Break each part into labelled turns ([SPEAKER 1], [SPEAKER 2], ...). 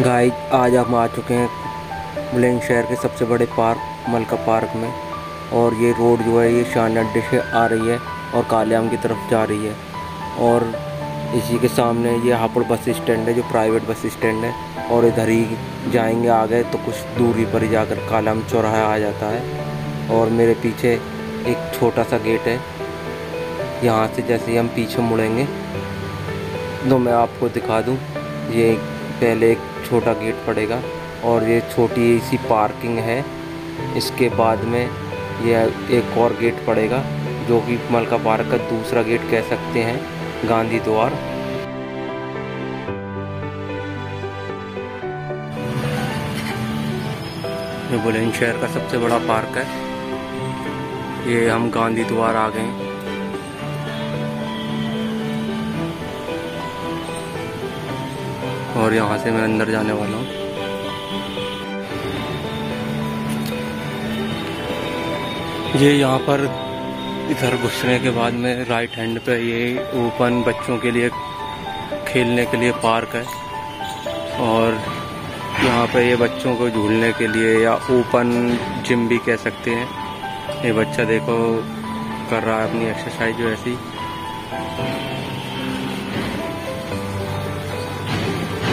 [SPEAKER 1] Guys आज हम आ चुके हैं बुलंदशहर के सबसे बड़े पार्क, मलका पार्क में। और ये रोड जो है, ये शान अड्डे से आ रही है और कालियाम की तरफ़ जा रही है। और इसी के सामने ये हापुड़ बस स्टैंड है, जो प्राइवेट बस स्टैंड है। और इधर ही जाएँगे आगे तो कुछ दूरी पर ही जाकर कालियाम चौराहा आ जाता है। और मेरे पीछे एक छोटा सा गेट है। यहाँ से जैसे हम पीछे मुड़ेंगे तो मैं आपको दिखा दूँ, ये पहले एक छोटा गेट पड़ेगा और ये छोटी सी पार्किंग है। इसके बाद में ये एक और गेट पड़ेगा, जो कि मलका पार्क का दूसरा गेट कह सकते हैं, गांधी द्वार। ये बुलंदशहर का सबसे बड़ा पार्क है। ये हम गांधी द्वार आ गए। और यहाँ से मैं अंदर जाने वाला हूँ। ये यहाँ पर इधर घुसने के बाद में राइट हैंड पे ये ओपन बच्चों के लिए खेलने के लिए पार्क है। और यहाँ पे ये बच्चों को झूलने के लिए या ओपन जिम भी कह सकते हैं। ये बच्चा देखो कर रहा है अपनी एक्सरसाइज जो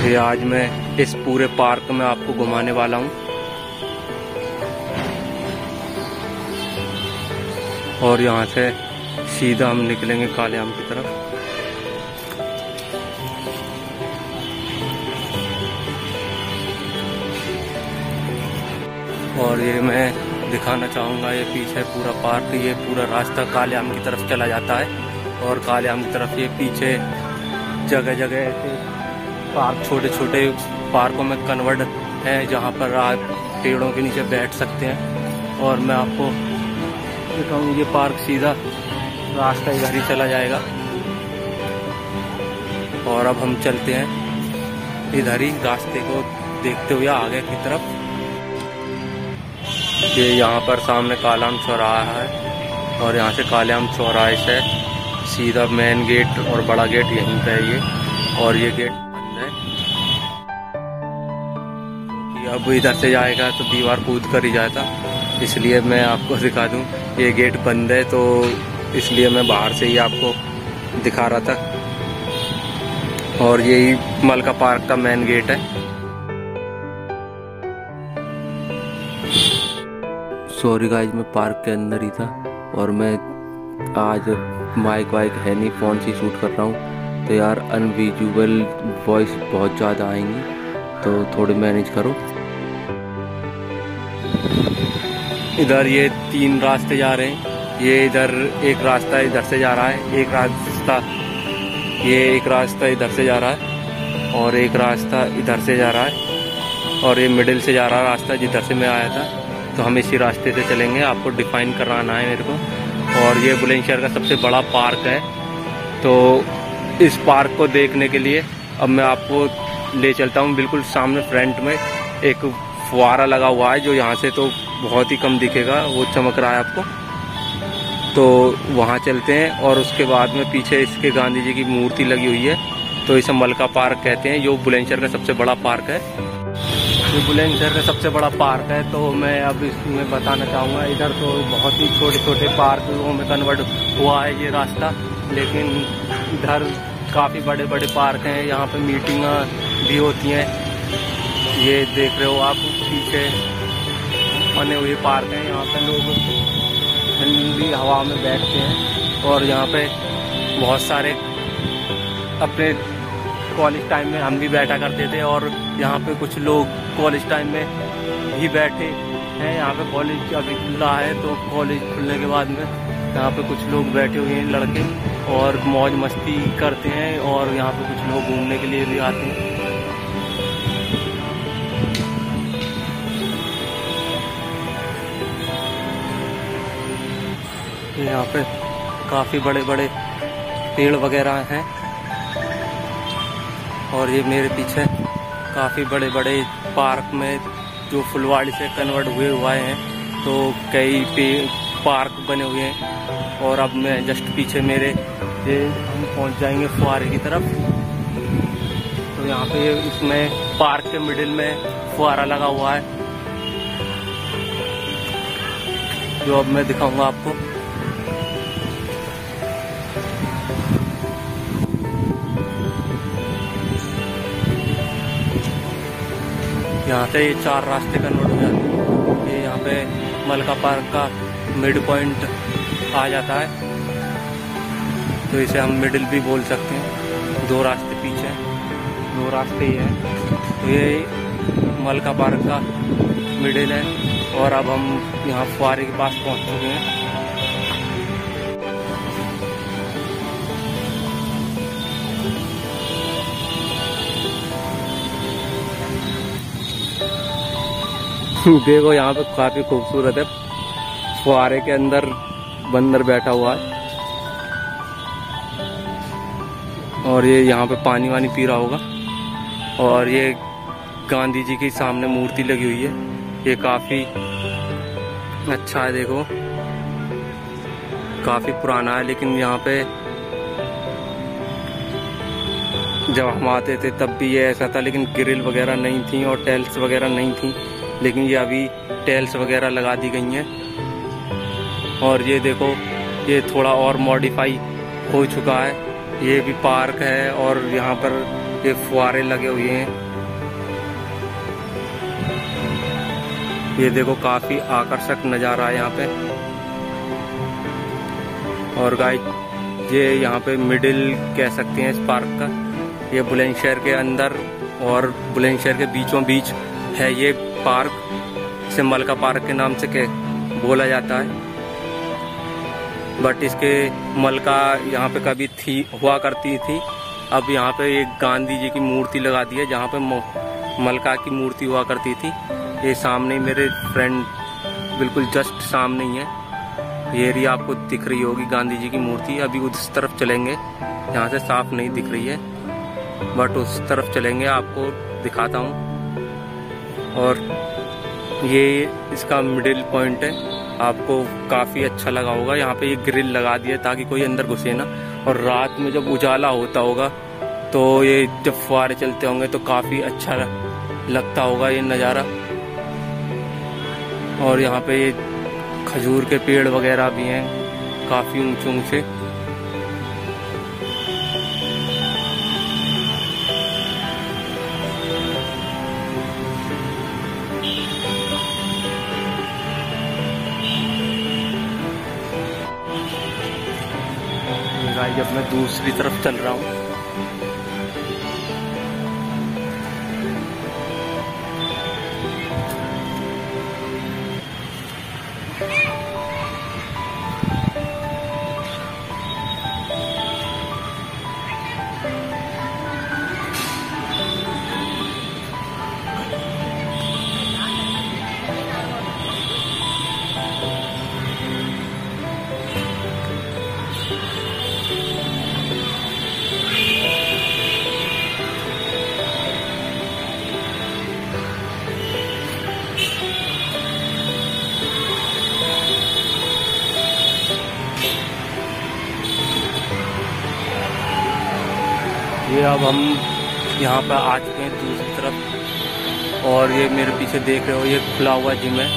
[SPEAKER 1] ये आज मैं इस पूरे पार्क में आपको घुमाने वाला हूँ। और यहाँ से सीधा हम निकलेंगे कालेआम की तरफ़। और ये मैं दिखाना चाहूँगा, ये पीछे पूरा पार्क, ये पूरा रास्ता कालेआम की तरफ़ चला जाता है। और कालेआम की तरफ़ ये पीछे जगह जगह ऐसे पार्क छोटे छोटे पार्कों में कन्वर्ट है, जहाँ पर आप पेड़ों के नीचे बैठ सकते हैं। और मैं आपको दिखाऊँ, ये पार्क सीधा रास्ता इधर ही चला जाएगा। और अब हम चलते हैं इधर ही रास्ते को देखते हुए आगे की तरफ़। ये यहाँ पर सामने कालाम चौराहा है, और यहाँ से कालाम चौराहे से सीधा मेन गेट और बड़ा गेट यहीं पे है ये। और ये गेट अब इधर से जाएगा तो दीवार कूद कर ही जाता। इसलिए मैं आपको दिखा दूँ, ये गेट बंद है तो इसलिए मैं बाहर से ही आपको दिखा रहा था। और यही मलका पार्क का मेन गेट है। सॉरी गाइज़ मैं पार्क के अंदर ही था और मैं आज माइक वाइक है नहीं फ़ोन से शूट कर रहा हूँ। तो यार अनविजुअल वॉइस बहुत ज़्यादा आएँगी तो थोड़ी मैनेज करो। इधर ये तीन रास्ते जा रहे हैं। ये इधर एक रास्ता इधर से जा रहा है। एक रास्ता, ये एक रास्ता इधर से जा रहा है और एक रास्ता इधर से जा रहा है और ये मिडिल से जा रहा रास्ता जिधर से मैं आया था तो हम इसी रास्ते से चलेंगे। आपको डिफाइन कराना है मेरे को। और ये बुलंदशहर का सबसे बड़ा पार्क है। तो इस पार्क को देखने के लिए अब मैं आपको ले चलता हूँ। बिल्कुल सामने फ्रंट में एक फुहारा लगा हुआ है, जो यहाँ से तो बहुत ही कम दिखेगा, वो चमक रहा है आपको। तो वहाँ चलते हैं और उसके बाद में पीछे इसके गांधी जी की मूर्ति लगी हुई है तो इसे मलका पार्क कहते हैं, जो बुलंदशहर का सबसे बड़ा पार्क है। ये बुलंदशहर का सबसे बड़ा पार्क है तो मैं अब इसमें बताना चाहूँगा, इधर तो बहुत ही छोटे छोटे पार्कों में कन्वर्ट हुआ है ये रास्ता, लेकिन इधर काफ़ी बड़े बड़े पार्क हैं, यहाँ पे मीटिंग भी होती हैं। ये देख रहे हो आप पीछे बने हुए पार्क हैं। यहाँ पे लोग ठंडी हवा में बैठते हैं और यहाँ पे बहुत सारे अपने कॉलेज टाइम में हम भी बैठा करते थे और यहाँ पे कुछ लोग कॉलेज टाइम में भी बैठे हैं। यहाँ पे कॉलेज अभी खुल है तो कॉलेज खुलने के बाद में यहाँ पे कुछ लोग बैठे हुए हैं, लड़के, और मौज मस्ती करते हैं और यहाँ पे कुछ लोग घूमने के लिए भी आते हैं। यहाँ पे काफ़ी बड़े बड़े पेड़ वगैरह हैं। और ये मेरे पीछे काफ़ी बड़े बड़े पार्क में जो फुलवाड़ी से कन्वर्ट हुए हुए हैं तो कई पार्क बने हुए हैं। और अब मैं जस्ट पीछे मेरे ये हम पहुँच जाएँगे फुहारे की तरफ़। तो तो यहाँ पे इसमें पार्क के मिडिल में फुहारा लगा हुआ है। जो अब मैं दिखाऊँगा आपको। यहाँ से चार रास्ते कन्वर्ट हो जाते हैं। ये यहाँ पे मलका पार्क का मिड पॉइंट आ जाता है। तो इसे हम मिडिल भी बोल सकते हैं। दो रास्ते पीछे दो रास्ते ही हैं। तो ये मलका पार्क का मिडिल है। और अब हम यहाँ फुआरे के पास पहुँच चुके हैं। देखो यहाँ पे काफ़ी खूबसूरत है। फुहारे के अंदर बंदर बैठा हुआ है। और ये यहाँ पे पानी वानी पी रहा होगा। और ये गांधी जी के सामने मूर्ति लगी हुई है। ये काफ़ी अच्छा है, देखो। काफ़ी पुराना है, लेकिन यहाँ पे जब हम आते थे तब भी ये ऐसा था, लेकिन ग्रिल वगैरह नहीं थी और टेल्स वगैरह नहीं थी। लेकिन ये अभी टेल्स वगैरह लगा दी गई हैं। और ये देखो, ये थोड़ा और मॉडिफाई हो चुका है। ये भी पार्क है और यहाँ पर ये फुहारे लगे हुए हैं। ये देखो, काफ़ी आकर्षक नज़ारा है यहाँ पे। और गाय ये यहाँ पे मिडिल कह सकते हैं इस पार्क का। ये बुलंदशहर के अंदर और बुलंदशहर के बीचों बीच है ये। पार्क इसे मलका पार्क के नाम से के बोला जाता है। बट इसके मलका यहाँ पे कभी थी, हुआ करती थी। अब यहाँ पे एक गांधी जी की मूर्ति लगा दी है, जहाँ पे मलका की मूर्ति हुआ करती थी। ये सामने मेरे फ्रेंड बिल्कुल जस्ट सामने ही है। ये एरिया आपको दिख रही होगी, गांधी जी की मूर्ति। अभी उस तरफ़ चलेंगे, यहाँ से साफ़ नहीं दिख रही है। बट उस तरफ़ चलेंगे, आपको दिखाता हूँ। और ये इसका मिडिल पॉइंट है। आपको काफ़ी अच्छा लगा होगा। यहाँ पे ये ग्रिल लगा दिया ताकि कोई अंदर घुसे ना। और रात में जब उजाला होता होगा तो ये जब फुहारे चलते होंगे तो काफ़ी अच्छा लगता होगा ये नज़ारा। और यहाँ पे ये खजूर के पेड़ वगैरह भी हैं, काफ़ी ऊँचे ऊँचे मैं दूसरी तरफ़ चल रहा हूँ। अब हम यहाँ पर आ चुके हैं दूसरी तरफ़। और ये मेरे पीछे देख रहे हो, ये खुला हुआ जिम है।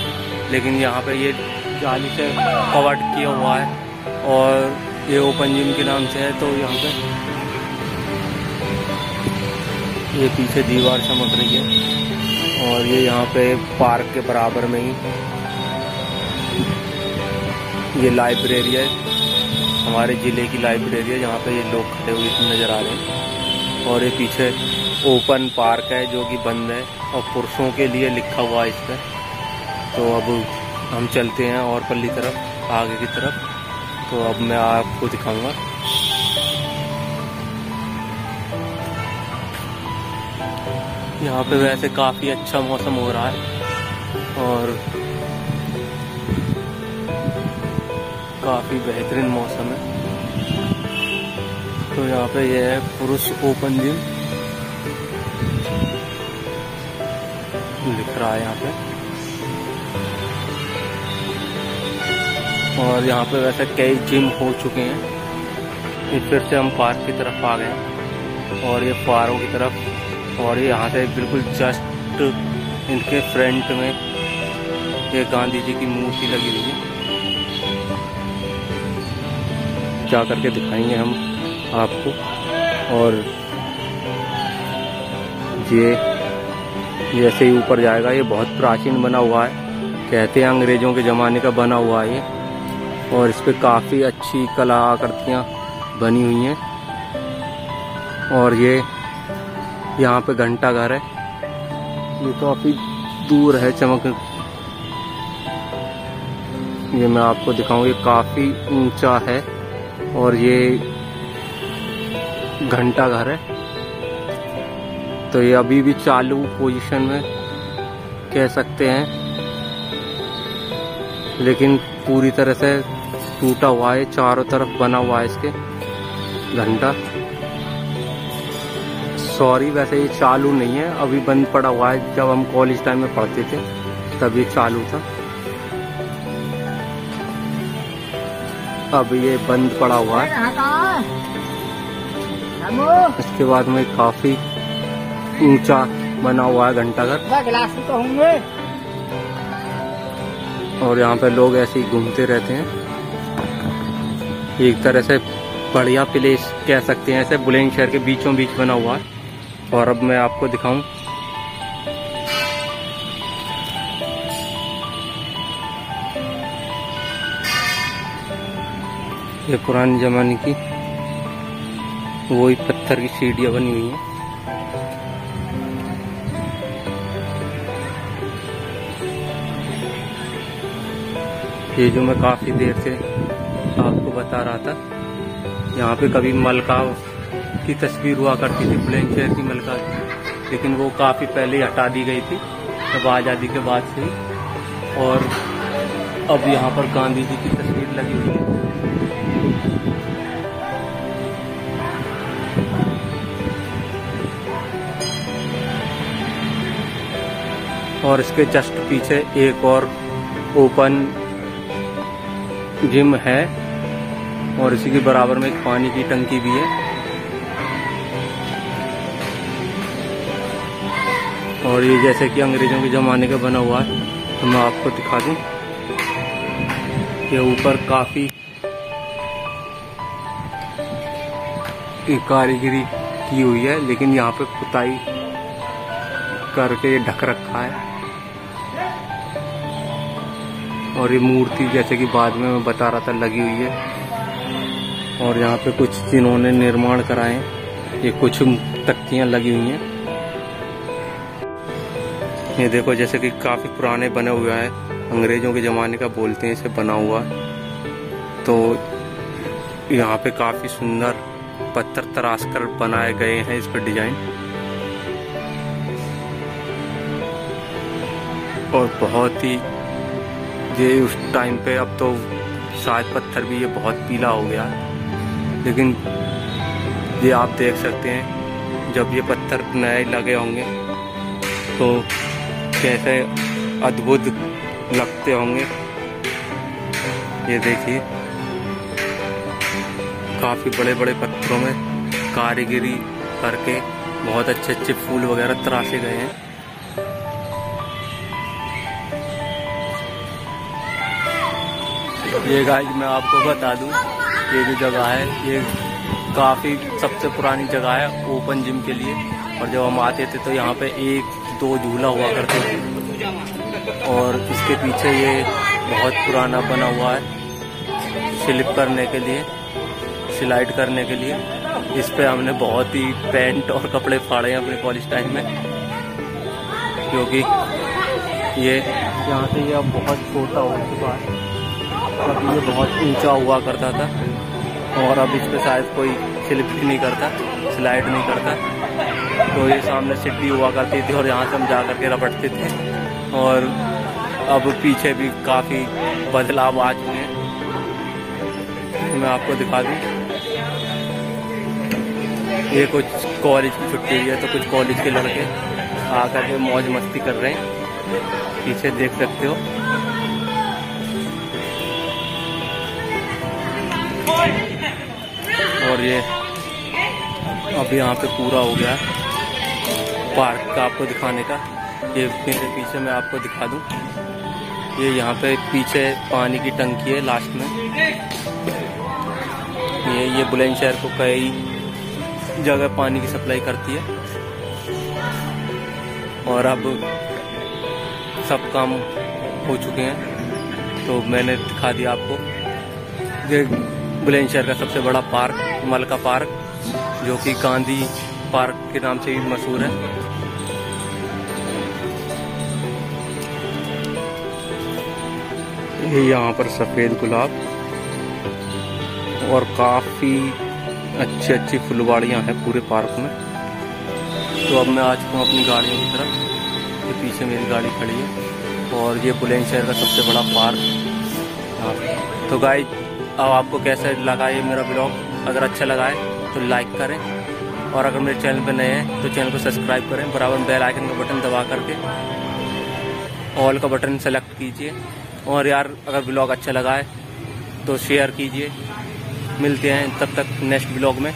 [SPEAKER 1] लेकिन यहाँ पे ये जाली से कवर्ड किया हुआ है। और ये ओपन जिम के नाम से है तो यहाँ पे ये पीछे दीवार चमक रही है। और ये यहाँ पे पार्क के बराबर में ही ये लाइब्रेरी है। हमारे ज़िले की लाइब्रेरी है, जहाँ पे ये लोग खड़े हुए नज़र आ रहे हैं। और ये पीछे ओपन पार्क है जो कि बंद है और पुरुषों के लिए लिखा हुआ है इस पर तो अब हम चलते हैं और पल्ली तरफ़, आगे की तरफ़। तो अब मैं आपको दिखाऊँगा। यहाँ पे वैसे काफ़ी अच्छा मौसम हो रहा है और काफ़ी बेहतरीन मौसम है। तो यहाँ पे ये है पुरुष ओपन जिम। लिख रहा है यहाँ पे। और यहाँ पे वैसे कई जिम हो चुके हैं। फिर से हम पार्क की तरफ़ आ गए। और ये फुहारों की तरफ़। और ये यहाँ से बिल्कुल जस्ट इनके फ्रंट में ये गांधी जी की मूर्ति लगी हुई है। जा करके दिखाएँगे हम। आपको। और ये जैसे ही ऊपर जाएगा। ये बहुत प्राचीन बना हुआ है। कहते हैं अंग्रेज़ों के ज़माने का बना हुआ है ये। और इस पर काफ़ी अच्छी कला आकृतियाँ बनी हुई हैं। और ये, यहाँ पे घंटा घर है। ये काफ़ी दूर है चमक। ये मैं आपको दिखाऊँ, ये काफ़ी ऊँचा है। और ये घंटा घर है। तो ये अभी भी चालू पोजीशन में कह सकते हैं। लेकिन पूरी तरह से टूटा हुआ है, चारों तरफ़ बना हुआ है इसके घंटा। सॉरी वैसे ये चालू नहीं है। अभी बंद पड़ा हुआ है, जब हम कॉलेज टाइम में पढ़ते थे, तब ये चालू था। अब ये बंद पड़ा हुआ है। इसके बाद में काफ़ी ऊँचा बना हुआ है घंटाघर
[SPEAKER 2] तो होंगे।
[SPEAKER 1] और यहाँ पे लोग ऐसे ही घूमते रहते हैं। एक तरह से बढ़िया प्लेस कह सकते हैं ऐसे बुलंदशहर के बीचों बीच बना हुआ है। और अब मैं आपको दिखाऊँ। ये पुराने जमाने की वही पत्थर की सीढ़ियाँ बनी हुई है। ये जो मैं काफ़ी देर से आपको बता रहा था, यहाँ पे कभी मलका की तस्वीर हुआ करती थी बुलंदशहर की मलका की, लेकिन वो काफ़ी पहले हटा दी गई थी जब आज़ादी के बाद से और अब यहाँ पर गांधी जी की तस्वीर लगी हुई है। और इसके जस्ट पीछे एक और ओपन जिम है और इसी के बराबर में एक पानी की टंकी भी है। और ये जैसे कि अंग्रेज़ों के ज़माने का बना हुआ है तो मैं आपको दिखा दूँ। ये ऊपर काफ़ी कारीगरी की हुई है, लेकिन यहाँ पे पुताई करके ढक रखा है। और ये मूर्ति जैसे कि बाद में मैं बता रहा था लगी हुई है। और यहाँ पे कुछ जिन्होंने निर्माण कराए, ये कुछ तख्तियाँ लगी हुई हैं। ये देखो जैसे कि काफ़ी पुराने बने हुए हैं। अंग्रेज़ों के ज़माने का बोलते हैं, इसे बना हुआ। तो यहाँ पे काफ़ी सुंदर पत्थर तराश कर बनाए गए हैं इस पर डिज़ाइन। और बहुत ही ये उस टाइम पे। अब तो शायद पत्थर भी ये बहुत पीला हो गया। लेकिन ये आप देख सकते हैं, जब ये पत्थर नए लगे होंगे तो कैसे अद्भुत लगते होंगे। ये देखिए, काफ़ी बड़े बड़े पत्थरों में कारीगरी करके बहुत अच्छे अच्छे फूल वगैरह तराशे गए हैं। ये गाइस मैं आपको बता दूँ, ये जो जगह है, ये काफ़ी सबसे पुरानी जगह है ओपन जिम के लिए। और जब हम आते थे तो यहाँ पे एक दो झूला हुआ करते थे। और इसके पीछे ये बहुत पुराना बना हुआ है स्लिप करने के लिए स्लाइड करने के लिए। इस पे हमने बहुत ही पैंट और कपड़े फाड़े हैं अपने कॉलेज टाइम में। क्योंकि ये, यहाँ से ये अब बहुत छोटा हो चुका है। अभी ये बहुत ऊँचा हुआ करता था और अब इस पर शायद कोई स्लिप नहीं करता स्लाइड नहीं करता। तो ये सामने सीढ़ी हुआ करती थी और यहाँ से हम जा करके रपटते थे और अब पीछे भी काफ़ी बदलाव आ चुके हैं। मैं आपको दिखा दूँ। ये कुछ कॉलेज की छुट्टी हुई है तो कुछ कॉलेज के लड़के आकर के मौज मस्ती कर रहे हैं। पीछे देख सकते हो। और ये अब यहाँ पे पूरा हो गया पार्क का आपको दिखाने का। ये मेरे पीछे मैं आपको दिखा दूँ। ये यहाँ पे पीछे पानी की टंकी है लास्ट में। ये ये बुलंदशहर को कई जगह पानी की सप्लाई करती है। और अब सब काम हो चुके हैं। तो मैंने दिखा दिया आपको। ये बुलंदशहर का सबसे बड़ा पार्क। मलका पार्क, जो कि गांधी पार्क के नाम से भी मशहूर है। ये यहाँ पर सफ़ेद गुलाब और काफ़ी अच्छी अच्छी फुलवाड़ियाँ हैं पूरे पार्क में। तो अब मैं आ चुका हूँ अपनी गाड़ियों की तरफ़ ये पीछे मेरी गाड़ी खड़ी है। और ये बुलंदशहर का सबसे बड़ा पार्क। हाँ। तो गाइस अब आपको कैसा लगा ये मेरा ब्लॉग? अगर अच्छा लगा है तो लाइक करें। और अगर मेरे चैनल पर नए हैं तो चैनल को सब्सक्राइब करें। बराबर बेल आइकन का बटन दबा करके ऑल का बटन सेलेक्ट कीजिए। और यार, अगर ब्लॉग अच्छा लगा है तो शेयर कीजिए। मिलते हैं तब तक नेक्स्ट ब्लॉग में।